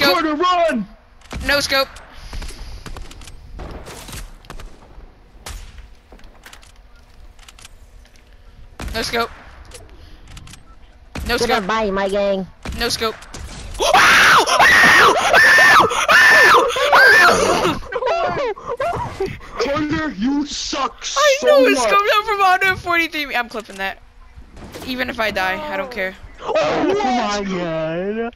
scope. Corner, run! No scope. No scope. No Get scope. up by my gang. No scope. Carter, you suck I so know it's coming out from 143. I'm clipping that. Even if I die, I don't care. Oh, oh my god.